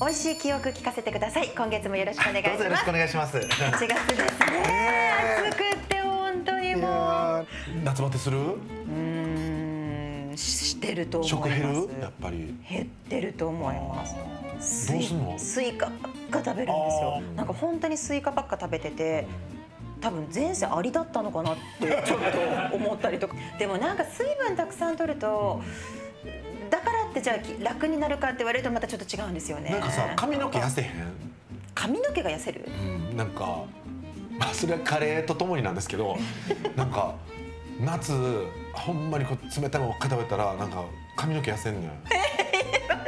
美味しい記憶聞かせてください。今月もよろしくお願いします。よろしくお願いします。8月です。ね暑くって本当にもう。夏バテする？うんしてると思います。食減る？やっぱり。減ってると思います。どうすんの？スイカばっか食べるんですよ。なんか本当にスイカばっか食べてて多分前世アリだったのかなってちょっと思ったりとか。でもなんか水分たくさん取るとってじゃあ楽になるかって言われるとまたちょっと違うんですよね。なんかさ髪の毛痩せへん？髪の毛が痩せる？うんなんかまあそれはカレーとともになんですけど なんか夏ほんまにこう冷たいものばっか食べたらなんか髪の毛痩せんねん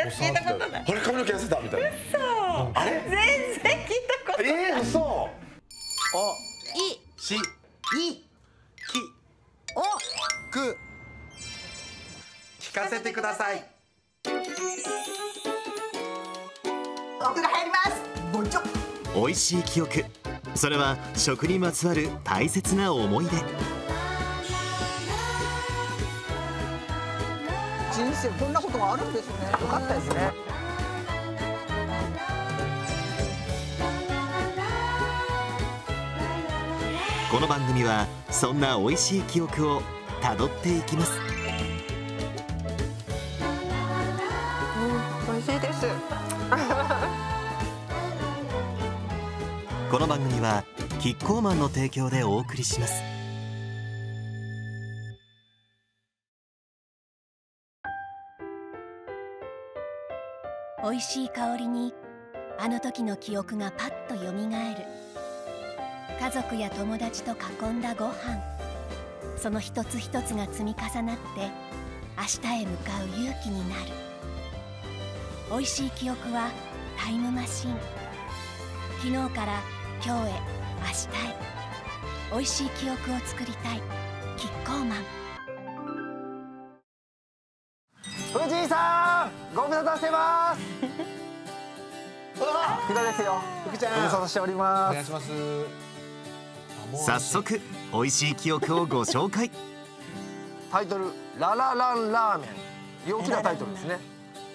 聞いたことない。あれ髪の毛痩せたみたいな。そうあれ？全然聞いたことえー、嘘。おい。しいき。お。く。聞かせてくださいお風呂入ります。美味しい記憶。それは食にまつわる大切な思い出。人生こんなことがあるんですね。よかったですね。この番組はそんな美味しい記憶をたどっていきますはキッコーマンの提供でお送りします。美味しい香りにあの時の記憶がパッとよみがえる。家族や友達と囲んだご飯。その一つ一つが積み重なって明日へ向かう勇気になる。美味しい記憶はタイムマシン。昨日から今日へ明日へ美味しい記憶を作りたいキッコーマン藤井さんご無沙汰してます。福田ですよ。福ちゃん。ご無沙汰しておりおます。願いします。早速美味しい記憶をご紹介。タイトルララランラーメン。陽気なタイトルですね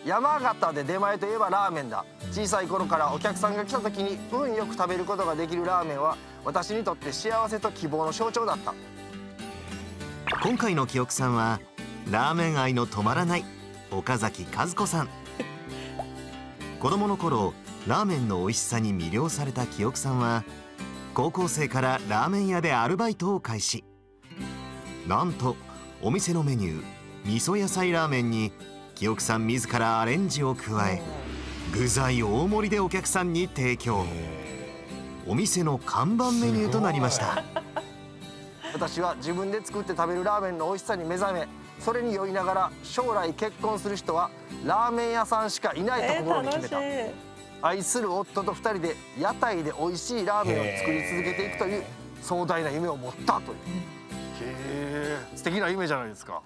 山形で出前といえばラーメンだ。小さい頃からお客さんが来た時に運よく食べることができるラーメンは私にとって幸せと希望の象徴だった。今回の記憶さんはラーメン愛の止まらない岡崎和子さん。子供の頃ラーメンの美味しさに魅了された記憶さんは高校生からラーメン屋でアルバイトを開始。なんとお店のメニュー味噌野菜ラーメンに記憶さん自らアレンジを加え具材大盛りでお客さんに提供。お店の看板メニューとなりました。私は自分で作って食べるラーメンの美味しさに目覚めそれに酔いながら将来結婚する人はラーメン屋さんしかいないと心に決めた、愛する夫と2人で屋台で美味しいラーメンを作り続けていくという壮大な夢を持ったという。へえ素敵な夢じゃないですか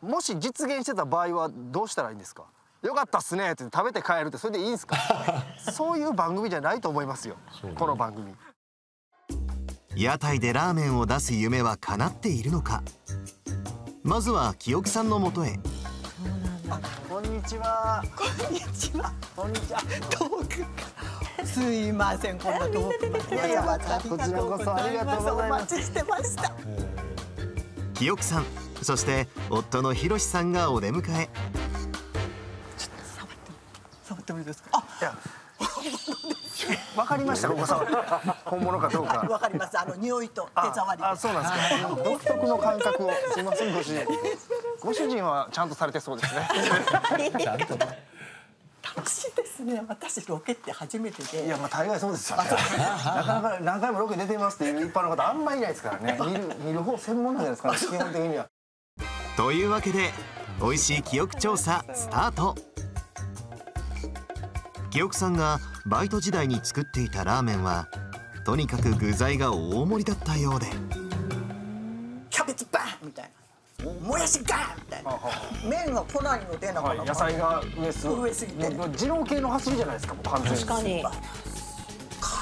もし実現してた場合はどうしたらいいんですか？よかったっすねって食べて帰るってそれでいいんですか？そういう番組じゃないと思いますよ。この番組。屋台でラーメンを出す夢は叶っているのか？まずは清木さんのもとへこんにちは。こんにちは。こんにちは。遠くかすいませんこんな遠くまで。いやいやこちらこそありがとうございます。お待ちしてました。清木さんそして夫のひろしさんがお出迎え。触ってもいいですか？あいや。わかりました。ここさ本物かどうか。わかります。あの匂いと手触り。あそうなんですか。独特の感覚を。すいませんご主人。ご主人はちゃんとされてそうですね。楽しいですね。私ロケって初めてで。いやまあ大概そうですよね。なかなか何回もロケ出てますっていう一般の方あんまりいないですからね。見る見る方専門なんじゃないですかね。基本的にはというわけで美味しい記憶調査スタート。記憶さんがバイト時代に作っていたラーメンはとにかく具材が大盛りだったようで。キャベツバーンみたいな。もやしガーンみたいな。麺が来ないのでなかな。か野菜が上す上すぎて。二郎系の走りじゃないですかもう完全に。確かに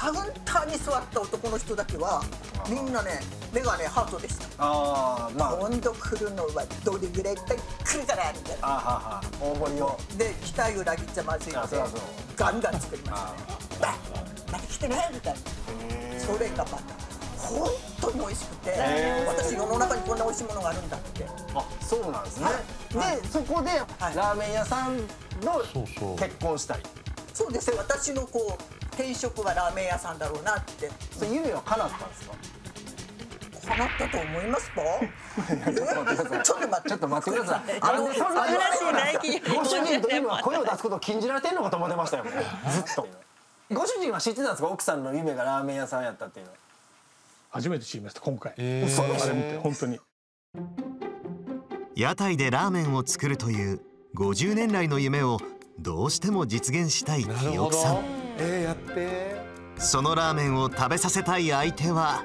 カカウンターに座った男の人だけはみんなね目がねハートでした。ああ。まあ今度来るのはどれぐらいいっぱい来るからみたいな。あはは大盛りを。で期待裏切っちゃまずいのであそうそうガンガン作りましたね。バッまた来てねみたいな。それがまた本当に美味しくて私世の中にこんな美味しいものがあるんだって。あそうなんですね、はい。でそこで、はい。ラーメン屋さんの結婚したいそうです。ね私のこう転職はラーメン屋さんだろうなって。それ夢は叶ったんですか？叶ったと思いますか？えちょっと待ってちょっと待ってください。あのそんな新しい大企業ご主人と今声を出すことを禁じられてんのかと思ってましたよ。ずっと。ご主人は知ってたんですか？奥さんの夢がラーメン屋さんやったっていうの。は。初めて知りました今回、えー嘘あれ見て本当に。屋台でラーメンを作るという50年来の夢をどうしても実現したいなるほど。記憶さんえー、やってそのラーメンを食べさせたい相手は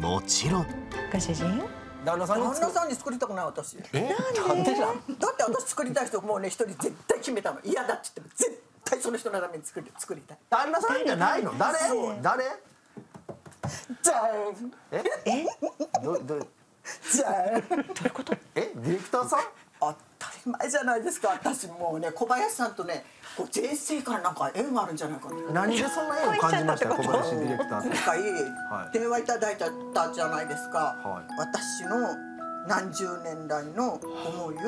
もちろん。ご主人？旦那さんに旦作那さんに作りたくない私。だえ？なんでだ。って私作りたい人もうね一人絶対決めたの。嫌だって言っても絶対その人のために作り作りたい。旦那さんじゃないの？誰？誰？じゃん。え？どどじゃん。え？ディレクターさん？当たり前じゃないですか。私もうね小林さんとねこう前世からなんか縁があるんじゃないかな何でそんな絵を感じました？小林ディレクター。今回、はい。電話いただいたじゃないですか、はい。私の何十年来の思いを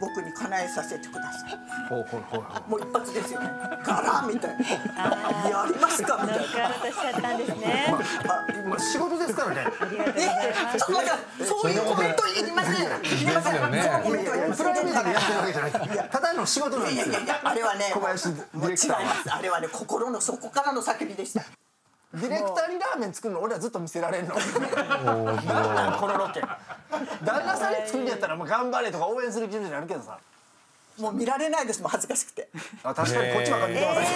僕に叶えさせてくださいほうほうほうほう。もう一発ですよねガラみたいなやりますかみたいな乗っかろうとしちゃったんですねあ今仕事ですからね。えちょっと待ってそういうコメントいりませんいりませんねそのコメントはいりませんプライベートでやってるわけじゃないです。ただの仕事なんですよいやいやい。やあれはね小林ディレクターはもう違いますあれはね心の底からの叫びでしたディレクターにラーメン作るの俺はずっと見せられんの。なんなんこのロケ。旦那さんに作るんやったらもう頑張れとか応援する気分になるけどさ。もう見られないですもん恥ずかしくてあ確かにこっちばっかり見てますね。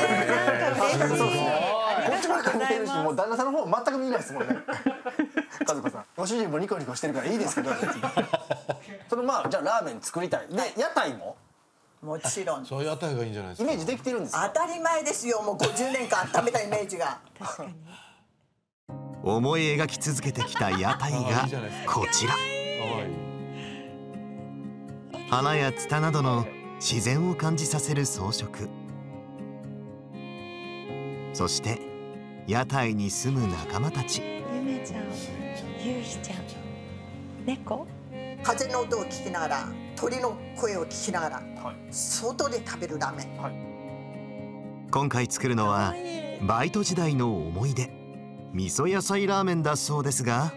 確かにそうですね。こっちばっかり見てるし、もう旦那さんの方全く見ないですもんね。和子さん、ご主人もニコニコしてるからいいですけど。そのまあじゃあラーメン作りたい。で屋台も？もちろんそういうあたりがいいんじゃないですかイメージできてるんですか？当たり前ですよもう50年間温めたイメージが思い描き続けてきた屋台がこちら花やツタなどの自然を感じさせる装飾。そして屋台に住む仲間たち。ゆめちゃんゆうひちゃん猫？風の音を聞きながら鳥の声を聞きながらはい。外で食べるラーメン。今回作るのはバイト時代の思い出。味噌野菜ラーメンだそうですが。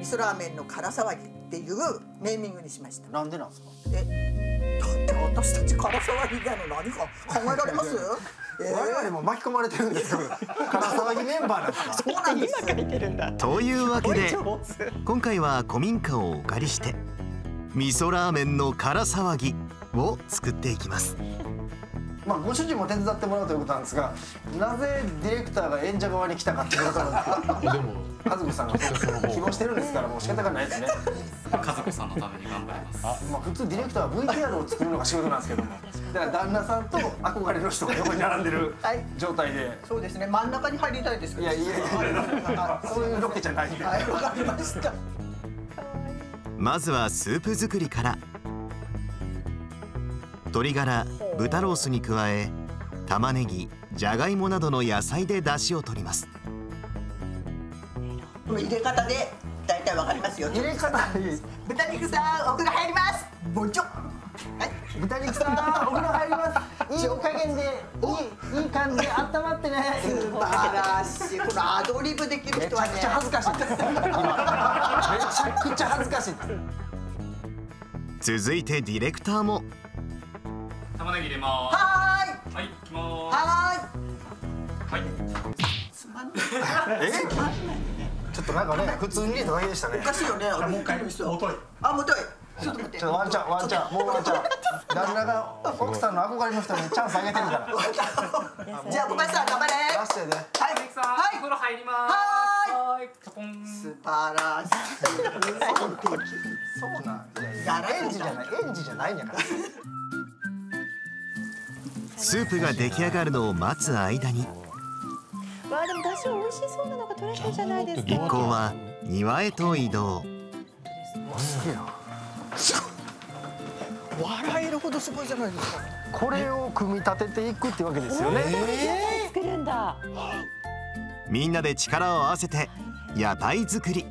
味噌ラーメンの辛騒ぎっていうネーミングにしましたなんでなんですか？えだって私たち辛騒ぎ以外の何か考えられます？え我々も巻き込まれてるんですよ。唐騒ぎメンバーなんですか。そうなんです書いてるんだというわけで 今回は古民家をお借りして味噌ラーメンの辛騒ぎを作っていきますまあご主人も手伝ってもらうということなんですが、なぜディレクターが演者側に来たかっていうことなんです。でも和子さんが希望してるんですからもう仕方がないですね。家族さんのために頑張ります。まあ普通ディレクターは VTR を作るのが仕事なんですけども、だから旦那さんと憧れの人が横に並んでるはい状態で。そうですね真ん中に入りたいですけどいやいやいやいや、そういうロケじゃないんで。はいわかりましたまずはスープ作りから鶏ガラ豚ロースに加え玉ねぎじゃがいもなどの野菜で出汁を取ります。この入れ方で大体わかりますよ。入れ方豚肉さんお風呂入ります。ボチョはい。豚肉さんお風呂入ります。いい加減でいいいい感じで温まってね。素晴らしい。このアドリブできるめちゃ人はねくちゃ恥ずかしい。めちゃくちゃ恥ずかしい。続いてディレクターも玉ねぎ入れまはーい。す。はい、いきまはーす。はい。ーい。つまんないえちょっとなんかね普通に入れただけでしたね。おかしいよね。もう一回。もといあもといちょっと待って。ちょっとワンチャンワンチャン。もうワンチャン。旦那が奥さんの憧れの人にチャンスあげてるから。じゃあ小林さん頑張れ。ラストやで。はい。はい。お風呂入ります。はーい。素晴らしい。そうなんいやいや演じじゃない演じじゃないんやからスープが出来上がるのを待つ間に。わわあでも出汁美味しそうなのが取れてるじゃないですか。一行は庭へと移動。笑えるほどすごいじゃないですか。これを組み立てていくってわけですよね。作るんだ。みんなで力を合わせて屋台作り。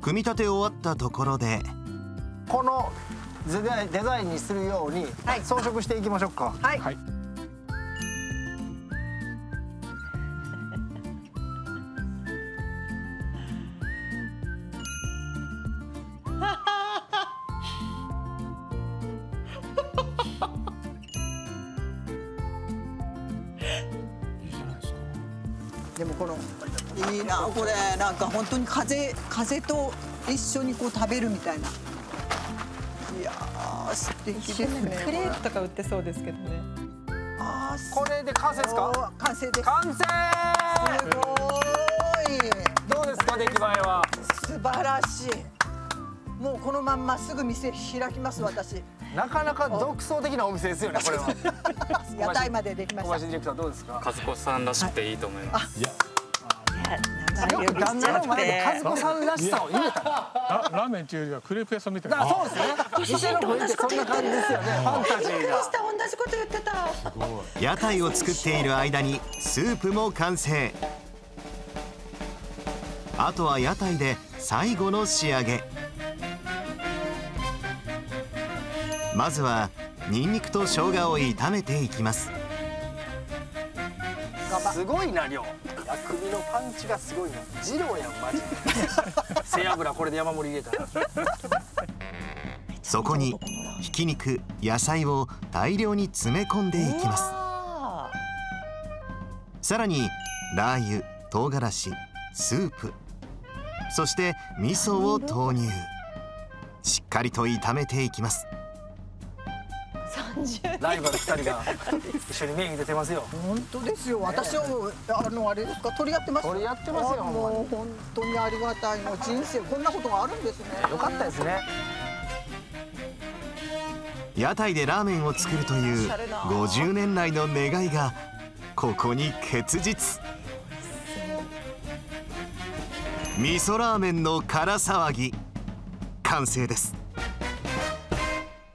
組み立て終わったところで。このデザインデザインにするようにはい。装飾していきましょうか。はい、はい。でもこのいいなこれ。なんか本当に風風と一緒にこう食べるみたいな素敵ですねクレープとか売ってそうですけどね。あーこれで完成ですか？完成です。完成！すごい。どうですか出来栄えは？素晴らしい。もうこのまんますぐ店開きます私。なかなか独創的なお店ですよねこれは。屋台までできました。小林ディレクターどうですか？和子さんらしくていいと思います。よく旦那の前で和子さんらしさを言えた。ラ ラーメンっていうよりはクレープ屋さんみたいな。そうですね。店の雰囲気そんな感じですよねファンタジーが同じこと言ってた。屋台を作っている間にスープも完成。あとは屋台で最後の仕上げ。まずはニンニクと生姜を炒めていきます。すごいな量薬味のパンチがすごいな。二郎やんマジで。背脂これで山盛り入れたら。そこにひき肉野菜を大量に詰め込んでいきます。あさらにラー油唐辛子スープ。そして味噌を投入。しっかりと炒めていきます。30ライバル二人が一緒にメイン出てますよ。本当ですよ。私をあのあれですか？取り合ってます取り合ってますよもう本当にありがたいの人生。こんなことがあるんですね。よかったですね。屋台でラーメンを作るという50年来の願いがここに結実。味噌ラーメンの辛騒ぎ。完成です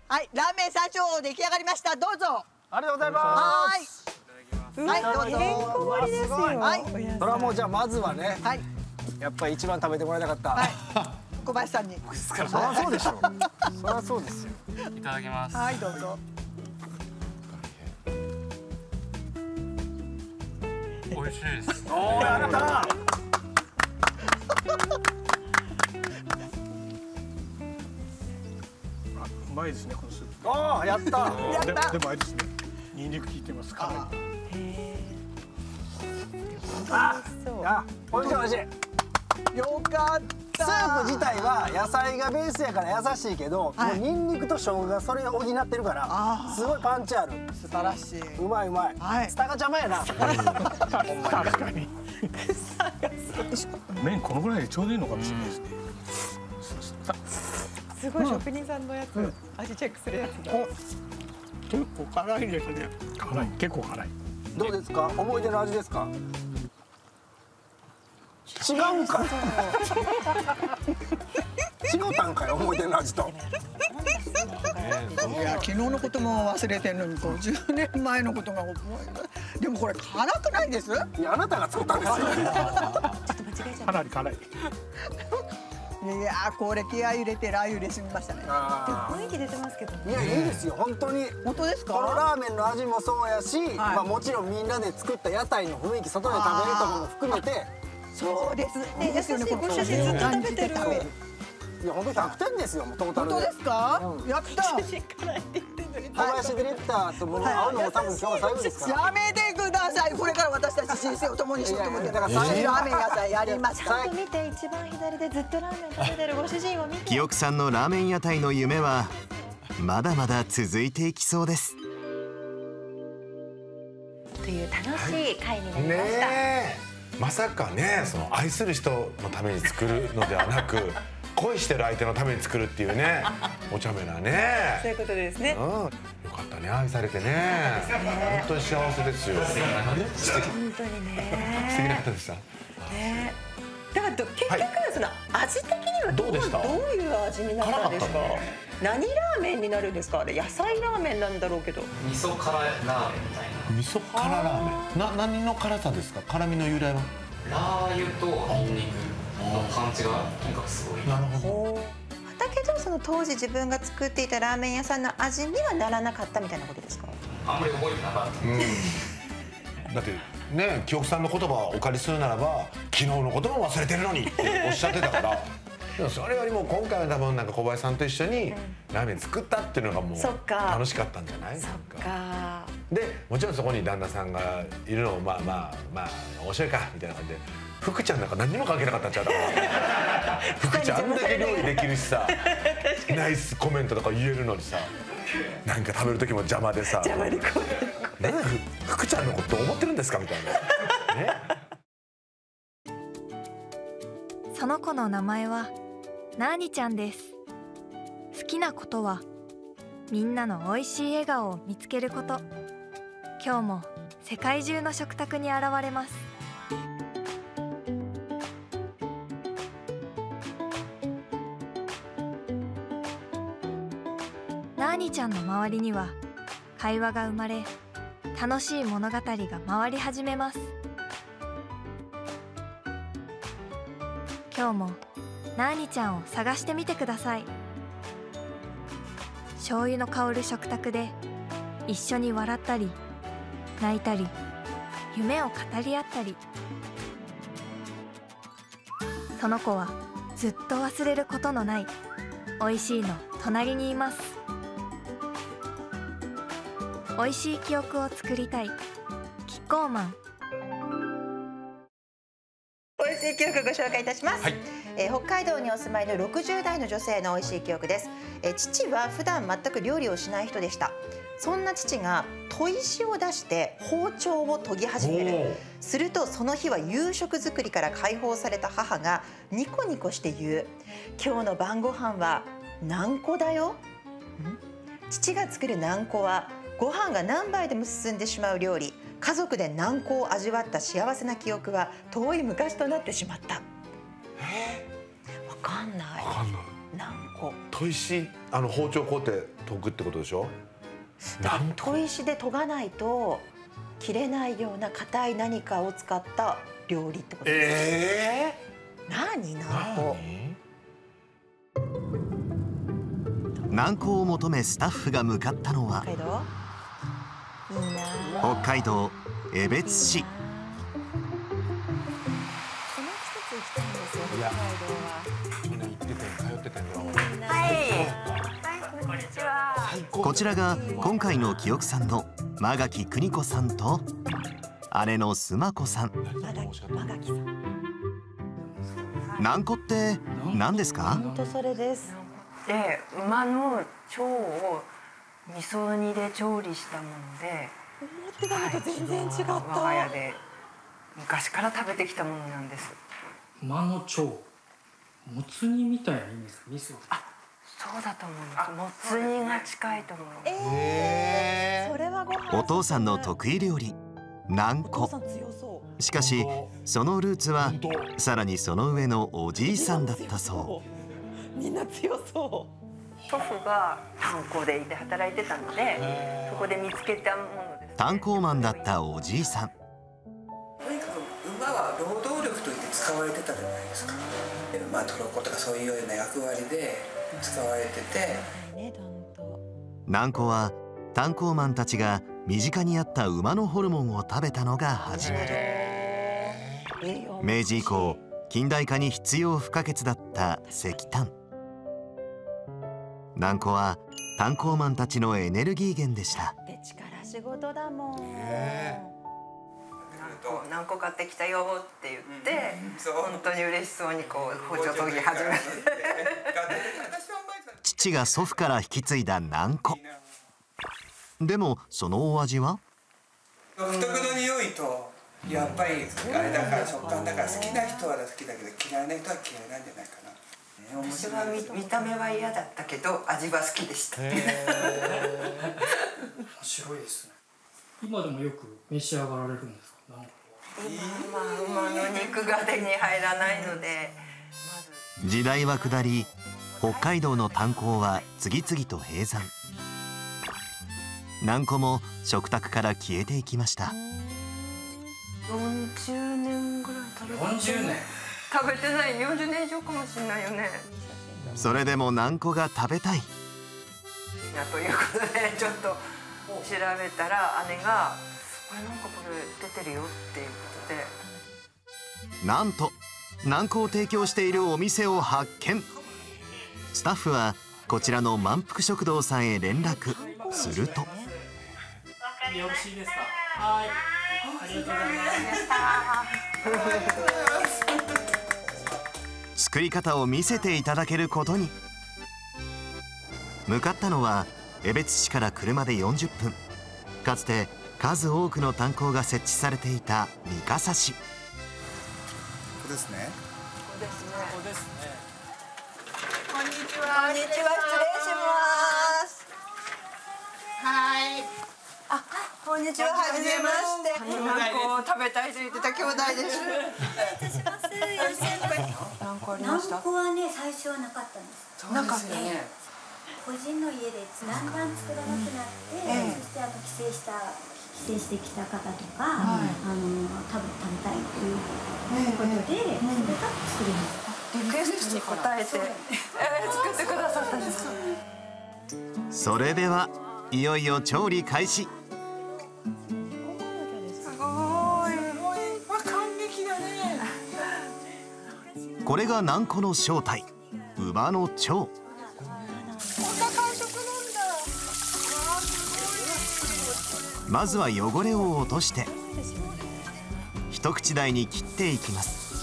はいラーメン三丁出来上がりました。どうぞ。ありがとうございまはい。すはいどうぞ。てんこ盛りですよはい。それはもうじゃあまずはねはい。やっぱり一番食べてもらいたかった、はい。小林さんに。そりゃそうでしょ。そりゃそうですよ。いただきます。はいどうぞ。美味しいです。おおやったまいですねこのスープ。おおやった。やった。ででもあれですね。ニンニク効いてますかなりそう。あ美味しい美味しい。よかった。スープ自体は野菜がベースやから優しいけど、はい。もうニンニクと生姜がそれを補ってるからすごいパンチある。素晴らしい。うまいうまい、はい。スタが邪魔やな。確かに。麺このぐらいでちょうどいいのかもしれないですねすごい職人さんのやつ、味チェックするやつだ。結構辛いですね。辛い。結構辛い。どうですか？思い出の味ですか？違うんかい。違ったんかい思い出の味と。いや昨日のことも忘れてるのに50年前のことが思い出でもこれ辛くないです？いやあなたが作ったんですよ。かなり辛いいやーこれ気合い入れてラー油入れすぎましたね。あ雰囲気出てますけど。ーいやいいですよ本当に。本当ですか？このラーメンの味もそうやし、まあ、もちろんみんなで作った屋台の雰囲気外で食べるとかも含めて。そうです。いいですよね優しいご主人ずっと食べてる。感じで食べいや本当100点ですよもうトータルで。本当ですか、うん。やった小林ディレクターとも会うのも多分今日が最後ですから。やめてください。これから私たち人生を共にしようと思ってだるからラーメン屋さんやりましたちゃんと見て一番左でずっとラーメン食べてるご主人を見て記憶さんのラーメン屋台の夢はまだまだ続いていきそうです。という楽しい会になりねました、え。まさかねその愛する人のために作るのではなく恋してる相手のために作るっていうね お茶目なね。そういうことですね。うん。よかかったね愛されてね。本当に幸せですよ。素敵本当にね。素敵。な方でした。ね。だからど結局その味的にはどうでした？どういう味になったんですか？何ラーメンになるんですか？あれ野菜ラーメンなんだろうけど。味噌辛ラーメンみたい味噌辛ラーメン。な何の辛さですか？辛みの由来は？なラー油とニンニクのパンチがとにかくすごい。なるほど。だけどその当時自分が作っていたラーメン屋さんの味にはならなかったみたいなことですか？あんまり覚えてなかった。うん。だってね記憶さんの言葉をお借りするならば昨日のことも忘れてるのにっておっしゃってたから。でもそれよりも今回は多分なんか小林さんと一緒にラーメン作ったっていうのがもうそっか。楽しかったんじゃない？そっか。でもちろんそこに旦那さんがいるのもまあまあまあ面白いかみたいな感じで福ちゃんなんか何にも関係なかったんちゃうだから。福ちゃんあんだけ料理できるしさ。ナイスコメントとか言えるのにさ。なんか食べる時も邪魔でさ。邪魔でこう。ねふ福ちゃんのこと思ってるんですかみたいな。ね。その子の名前はなーにちゃんです。好きなことはみんなの美味しい笑顔を見つけること。今日も世界中の食卓に現れますちゃんの周りには会話が生まれ楽しい物語が回り始めます。今日もなーにちゃんを探してみてください。醤油の香る食卓で一緒に笑ったり泣いたり夢を語り合ったり。その子はずっと忘れることのない美味しいの隣にいます。美味しい記憶を作りたい。キッコーマン。美味しい記憶ご紹介いたします、はい。えー北海道にお住まいの60代の女性の美味しい記憶です、えー父は普段全く料理をしない人でした。そんな父が砥石を出して包丁を研ぎ始める。するとその日は夕食作りから解放された母がニコニコして言う。今日の晩ご飯は軟膏だよ？ん？父が作る軟膏はご飯が何杯でも進んでしまう料理。家族で軟膏を味わった幸せな記憶は遠い昔となってしまった。わかんない分かんない。軟膏砥石あの包丁こうやって研ぐってことでしょ？なん砥石で研がないと切れないような硬い何かを使った料理ってことです。え何？え軟膏軟膏を求めスタッフが向かったのは北海道江別市。こちらが今回の記憶さんの間垣邦子さんと姉の須磨子さん。軟膏って何ですか？本当それです。で馬の腸を味噌煮で調理したもので思ってたのと全然違った、我が家で昔から食べてきたものなんです。馬の腸。もつ煮みたいな意味ですか？味噌。そうだと思います。もつ煮が近いと思います。えー、それはご飯。お父さんの得意料理。軟膏お父さん強そう。しかしそのルーツはさらにその上のおじいさんだったそう。みんな強そ祖父が炭鉱でいて働いてたのでそこで見つけたものです。炭鉱マンだったおじいさん。とにかく馬は労働力として使われてたじゃないですか。まあトロコとかそういうような役割で使われてて。うねどんと軟膏は炭鉱マンたちが身近にあった馬のホルモンを食べたのが始まり。明治以降近代化に必要不可欠だった石炭軟膏は炭鉱マンたちのエネルギー源でした。で力仕事だもん、ねこう何個買ってきたよって言って、そう。本当に嬉しそうにこう包丁研ぎ始めて。父が祖父から引き継いだ軟膏でもそのお味は？独特の匂いとやっぱりあれだから食感だから好きな人は好きだけど嫌いな人は嫌いなんじゃないかな、私白はい見見た目は嫌だったけど味は好きでした、白いですね。今でもよく召し上がられるんですか？か今は馬の肉が手に入らないので。時代は下り北海道の炭鉱は次々と閉山。南湖も食卓から消えていきました。40年ぐらい食べて40年食べてない。40年以上かもしれないよね。それでも南湖が食べたい？ということでちょっと調べたら姉が「これなんかこれ出てるよ」っていうことで。なんと南湖を提供しているお店を発見。スタッフはこちらの満腹食堂さんへ連絡。すると。よろしいですか？はい。ありがとうございます 作り方を見せていただけることに。向かったのは江別市から車で40分。かつて数多くの炭鉱が設置されていた三笠市。ここですね。ここですね。ここです。ねこんにちは。こんにちは。失礼しますは。いあこんにちは。は。じめましてなんこ食べたいと言ってた兄弟です南高はね最初はなかったんですなかったね個人の家でだんだん作らなくなって、そしてあの帰省した帰省してきた方とか、あの食べ食べたいということで、それが作ります。リクエストに応えて、えー、作ってくださったんですそれではいよいよ調理開始これが南湖の正体。馬の腸まずは汚れを落として一口大に切っていきます。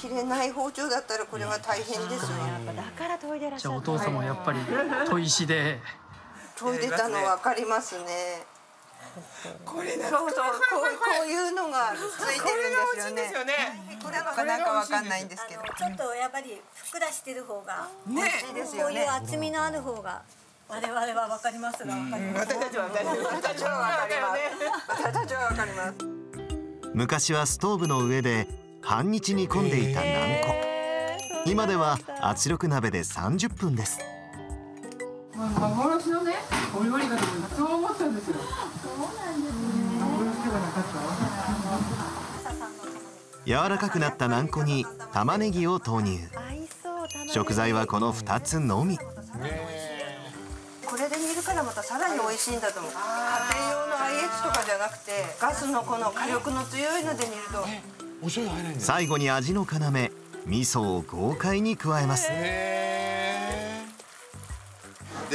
切れない包丁だったらこれは大変ですよ。だから研いでらっしゃる。じゃあお父様やっぱり砥石で。研いでたの分かりますね。これそうそうこうこういうのがついてるんですよねなかなかわかんないんですけどちょっとやっぱりふっくらしてる方がね。いいですよね。こういう厚みのある方が我々はわかります。がわかります。私たちは私たちはわかります。私たちはわかります。昔はストーブの上で半日煮込んでいた南湖今では圧力鍋で30分です。幻のねお料理だとそう思ったんですよ。そうなんですね。幻ではなかった柔らかくなった南湖に玉ねぎを投入。食材はこの2つのみ。これで煮るからまたさらに美味しいんだと思う。家庭用の IH とかじゃなくてガスのこの火力の強いので煮ると。お醤油入らないんだ最後に味の要。味噌を豪快に加えます。電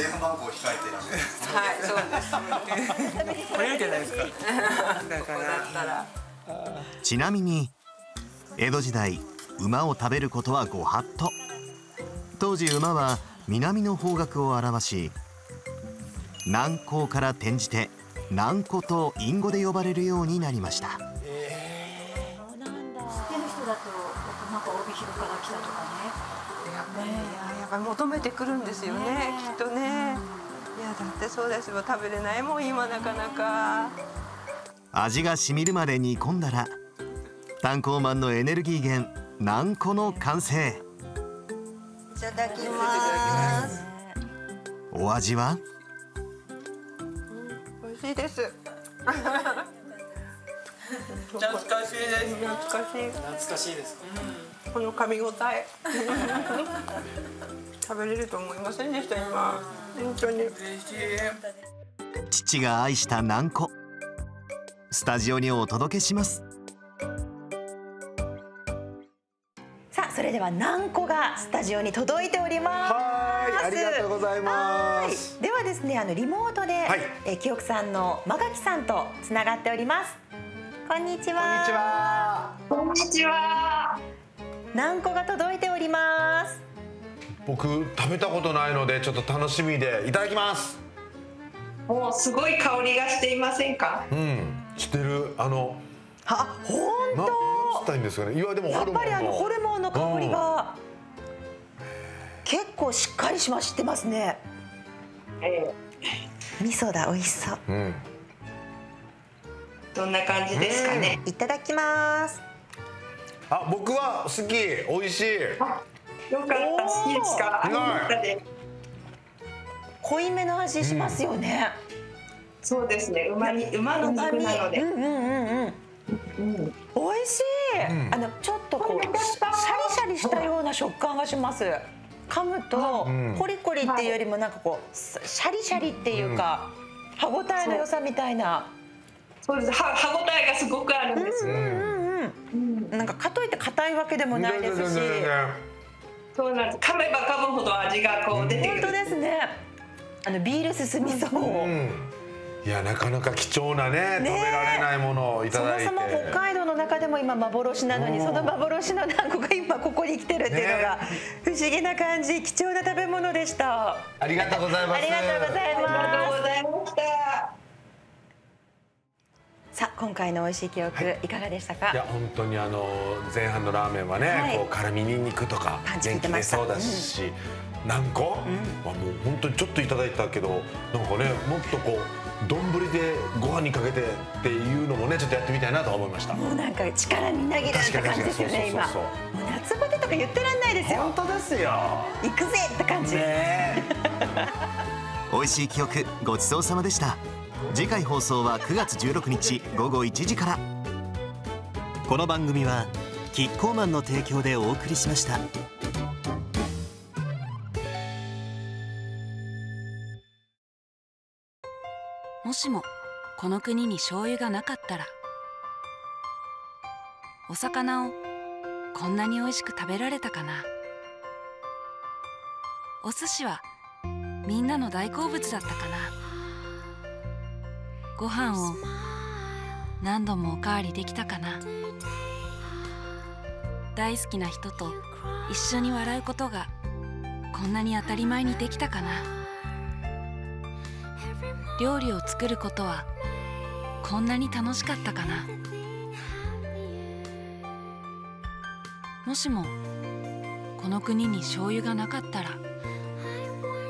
話番号控えてはいそうです。これじゃないですか。だから。ちなみに江戸時代馬を食べることはご法度。当時馬は南の方角を表し南高から転じて南湖と隠語で呼ばれるようになりました。知ってる人だとなんか帯広から来たとかね。ねえやっぱり求めてくるんですよねきっとね。いやだってそうですよ食べれないもん今なかなか。味がしみるまで煮込んだら炭鉱マンのエネルギー源南湖の完成。いただきます。お味は？美味しいです。懐かしいです。懐かしい。懐かしいですこの噛み応え。食べれると思いませんでした今。本当に。嬉しい。父が愛した南湖スタジオにお届けしますでは南湖がスタジオに届いております。はいありがとうございます。はい。ではですねあのリモートで、はい。えー清久さんの間垣さんとつながっております。こんにちは。こんにちは。こんにちは。南湖が届いております？僕食べたことないのでちょっと楽しみでいただきます。もうすごい香りがしていませんか？うん知ってる？あのあ本ななんつったらいいんですかね。いやでもやっぱりあのホルモンの香りが結構しっかりしましてますね。え味噌だ美味しそう。うん。どんな感じですかね。いただきます。あ僕は好き。美味しい。よかった。好きですか？濃いめの味しますよね、そうですね。馬に馬の肉なので。うんうんうん。うん。美味しい、あのちょっとこうシャリシャリしたような食感がします。噛むとうん。コリコリっていうよりもなんかこうシャリシャリっていうか、歯ごたえの良さみたいな。そう。です。歯歯ごたえがすごくあるんです。うん。うんうんなんかかといって硬いわけでもないですし。そうなんです。噛めば噛むほど味がこう出てくる。本当ですね。あのビール進みそう、いやなかなか貴重なね食べられないものをいただいて。そもそも北海道の中でも今幻なのにうん。その幻の何個が今ここに来てるっていうのが不思議な感じ貴重な食べ物でした。ありがとうございます。ありがとうございます。ありがとうございました。今回の美味しい記憶、い、かがでしたか？いや本当にあの前半のラーメンはね、はい。こう辛味ニンニクとか元気出そうだし、何個、はもう本当にちょっといただいたけどなんかねもっとこう丼でご飯にかけてっていうのもねちょっとやってみたいなと思いました。もうなんか力みなぎるって感じですよね今もそうう夏バテとか言ってらんないですよ。本当ですよ。行くぜって感じ、美味しい記憶ごちそうさまでした次回放送は9月16日午後1時から。この番組はキッコーマンの提供でお送りしました。もしもこの国に醤油がなかったらお魚をこんなに美味しく食べられたかな。お寿司はみんなの大好物だったかな。ご飯を何度もおかわりできたかな。大好きな人と一緒に笑うことがこんなに当たり前にできたかな。料理を作ることはこんなに楽しかったかな。もしもこの国に醤油がなかったら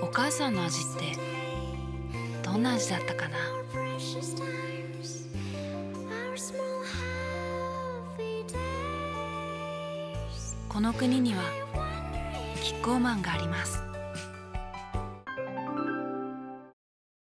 お母さんの味ってどんな味だったかな。この国にはキッコーマンがあります